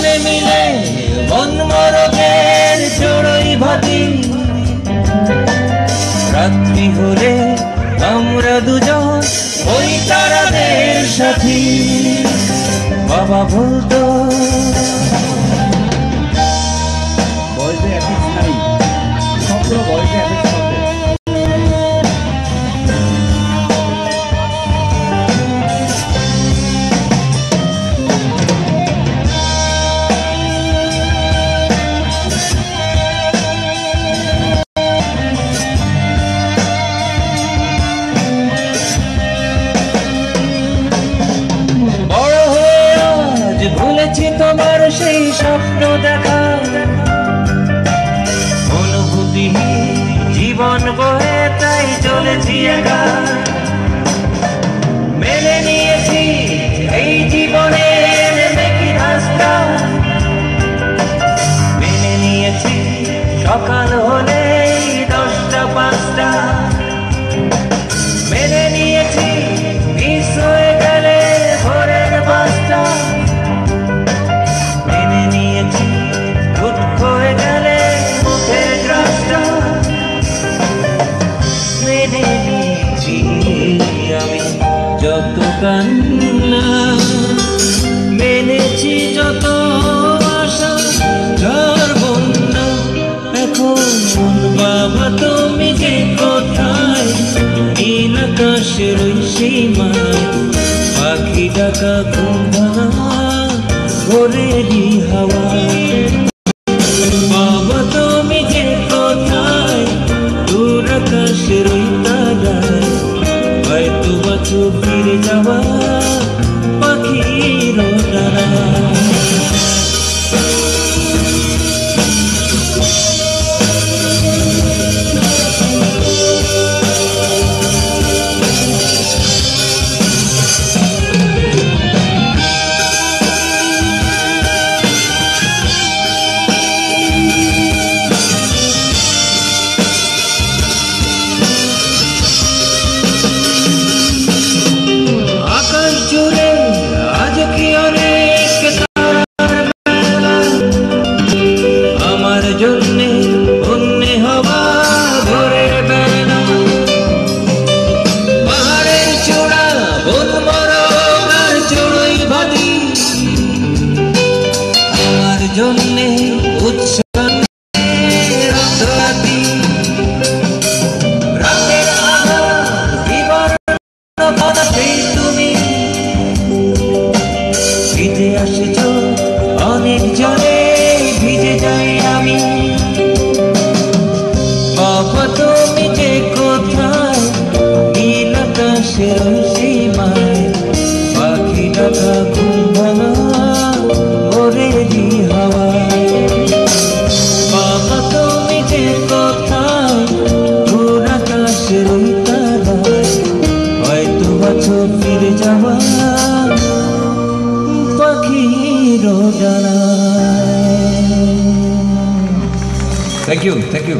দুজনে মিলে মন মরকের চড়ই ভাতি। রাত্রি হলে আমরা দুজন ওই তারাদের সাথী। বাবা বলতো দেখা। অনুভূতি জীবন বয়ে তাই চলেছি একা। का घूमना हो रही हवा। থ্যাংক ইউ থ্যাংক ইউ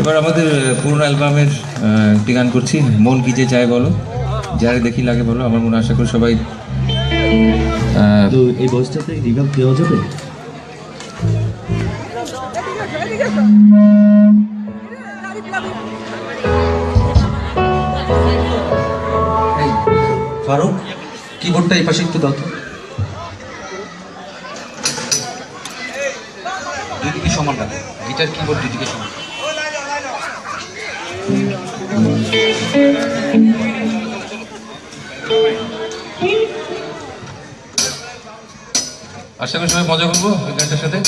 এবার আমাদের পুরনো অ্যালবামের একটি গান করছি মন কি যে চায় বলো। যারা দেখি লাগে বলো আমার মনে আশা করি সবাই তো এই বয়সটাতে রিভাব দেওয়া যাবে? ফারুক কিবোর্ডটা এই পাশে একটু দাও তো। সমান রাখো গিটার কিবোর্ড দুদিকে সমান। আশা করি সবাই মজা করব গানটার সাথে।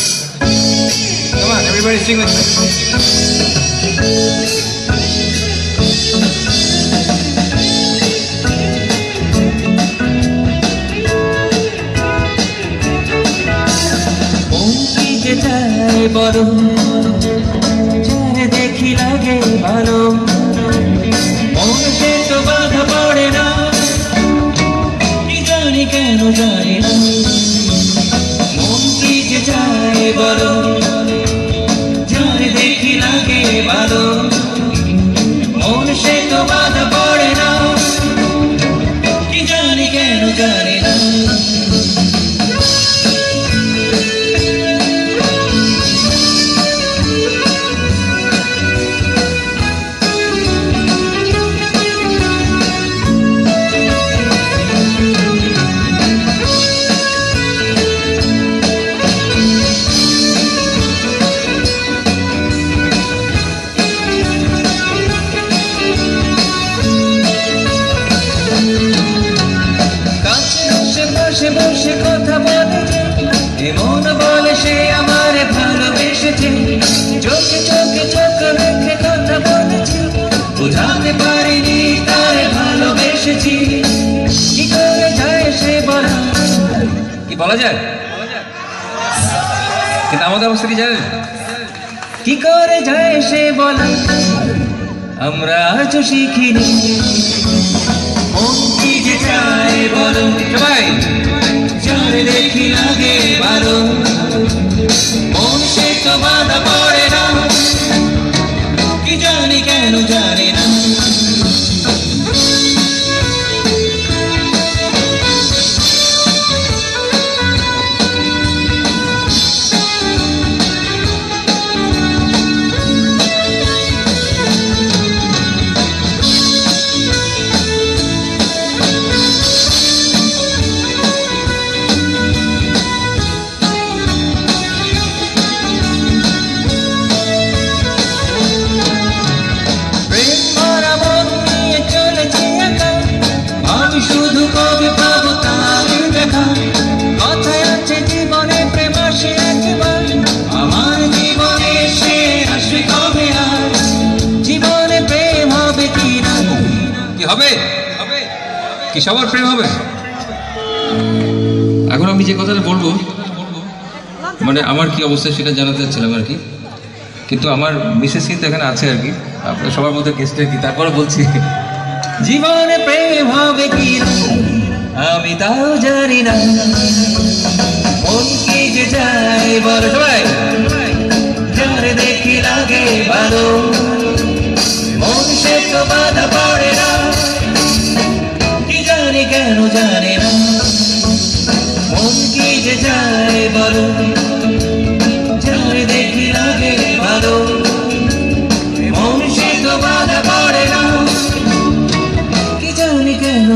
কেন জানি না। মন কি যে যায় বলো। যায় দেখি লাগে ভালো। মন সে তো বাধা জানতে পারিনি তার ভালোবেসেছি। কি করে যায় সে বলা? কি বলা যায়? কিন্তু আমাদের অবস্থা কি জানেন? কি করে যায় সে বলা? আমরা আজও শিখিনি। মন কি যে চায় বলো? সবাই। যারে দেখি লাগে ভালো। মন সে তো বাধা হবে? কি সবার প্রেম হবে? এখন আমি যে কথাটা বলব মানে আমার কি অবস্থা সেটা জানাতে চাচ্ছিলাম আর কি। কিন্তু আমার মিসেস কিন্তু এখানে আছে আর কি। আপনার সবার মধ্যে গেস্টে কি? তারপরে বলছি। জীবনে প্রেম হবে কি আমি তাও জানি না। মন কি যে যায় বল সবাই।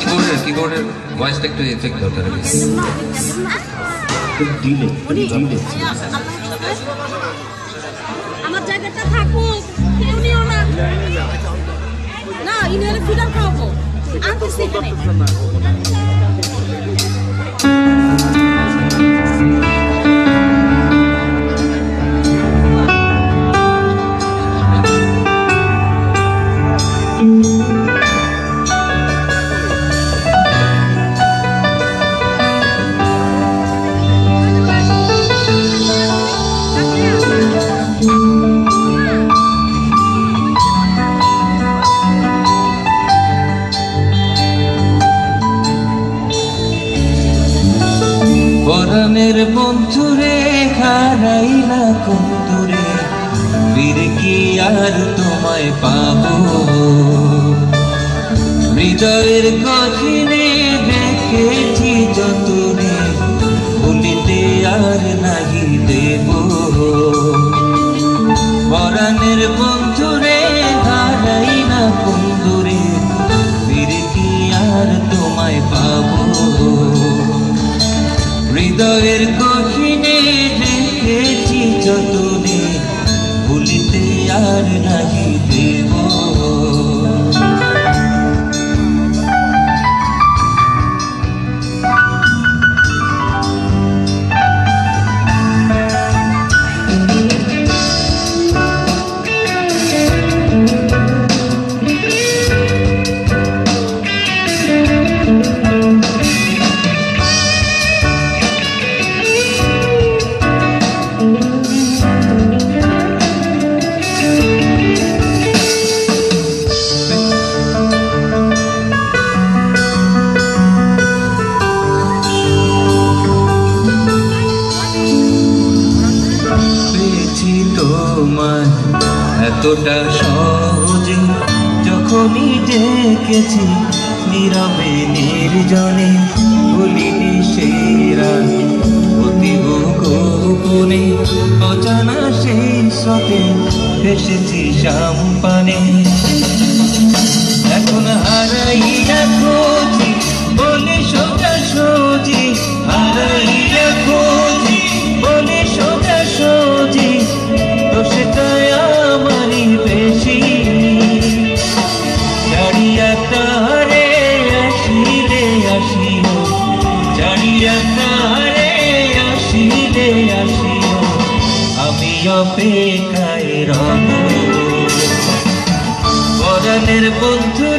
কিবোর্ডের কিবোর্ডের ভয়েসটা একটু এফেক্ট। দিলে দিলে আমার জায়গাটা থাকুক কেউ নিও না। না ইনি হলে ফিডার খাওয়াবো। আনতেছি এখানে হৃদয়ের গহিনে দেখেছি যতনে। ভুলিতে আর নাহি দেব। পরাণের বন্ধুরে হারাই না কুন্দুরে, ফিরে কি আর তোমায় পাবো? হৃদয়ের গহিনে রেখেছি যতনে ভুলিতে আর নাহি দেব। তোমায় এতটা সহজে যখনই ডেকেছি, নীরবে নির্জনে বলিনি সেই রাত অতীব গোপনে অজানা সেই সতে এসেছি সাম্পানে পারে আসিলে আসিও আমি অপেক্ষায় রব। পরাণের বন্ধু